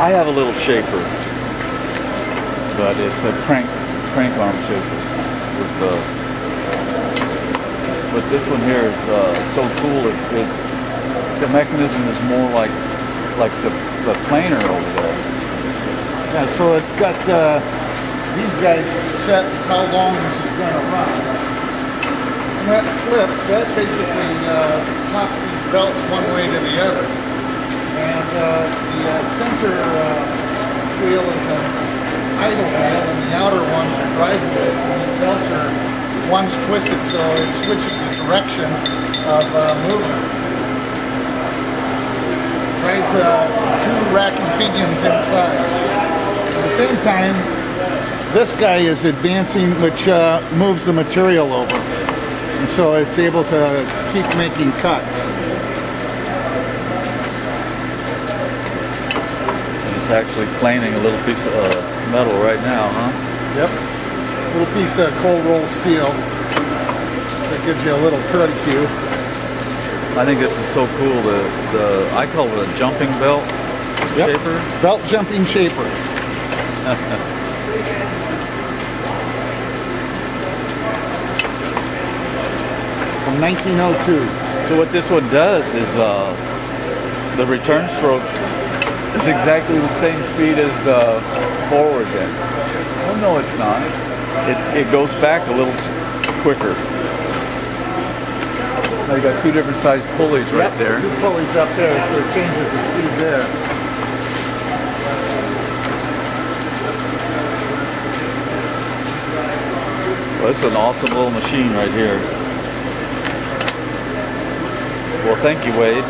I have a little shaper, but it's a crank crank arm shaper with the. But this one here is uh, so cool. It the mechanism is more like like the the planer over there. Yeah, so it's got uh, these guys set how long this is going to run. And that flips, that basically uh, pops these belts one way to the other. And uh, the uh, center uh, wheel is an idle and the outer ones are drive. And these belts are one's twisted, so it switches the direction of uh, movement. Right, uh, two rack and pinions inside. At the same time, this guy is advancing, which uh, moves the material over. And so it's able to keep making cuts. Actually planing a little piece of uh, metal right now, huh? Yep. Little piece of cold roll steel. That gives you a little karate cue. I think this is so cool. The, the I call it a jumping belt Yep. shaper. Belt jumping shaper. From 1902. So what this one does is uh, the return stroke is exactly the same speed as the forward then. Oh no, it's not. It, it goes back a little quicker. Now you got two different sized pulleys right there. Two pulleys up there, so it changes the speed there. Well, it's an awesome little machine right here. Well, thank you, Wade.